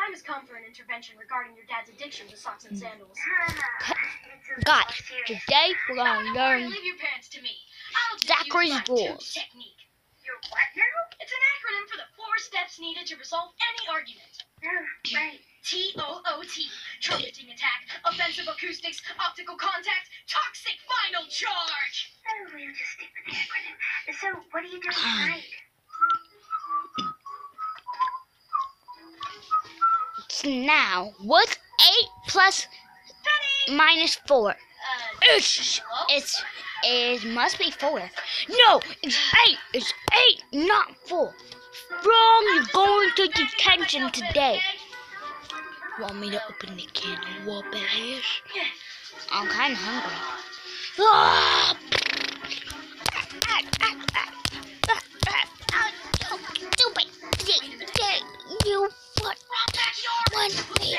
time has come for an intervention regarding your dad's addiction to socks and sandals. Guys, today we're gonna learn leave your parents to me. Zachary's use my two rules. technique. Your what now? It's an acronym for the four steps needed to resolve any argument. Right. T-O-O-T. Trumpeting attack, offensive acoustics, optical contact, toxic final charge. Oh, we'll just stick with the acronym. So, what are you doing tonight? Now, what's 8 plus minus 4? Uh, It's, it's, it must be 4. No, it's 8. It's 8, not 4. Wrong, you're going to detention today. Want me to open the can of whoop ass? I'm kind of hungry. Ah! You what? Want me